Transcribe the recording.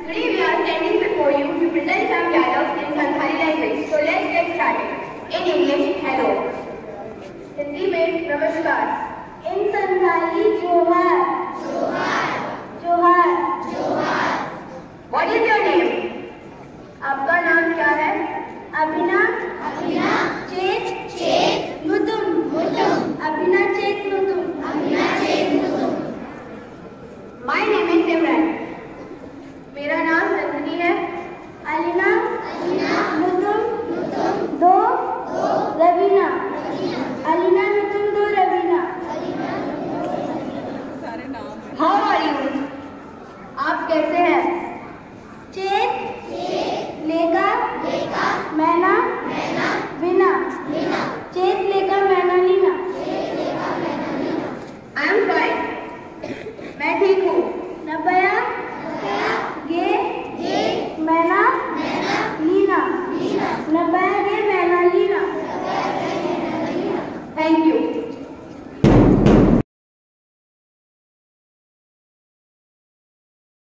Today we are standing before you to present some dialogues in Santhali language. So let's get started. In English, hello. Hindi में नमस्कार इन संथाली जोहार जोहार जोहार What is your name? आपका नाम क्या है अभिना अभिना कैसे हैं?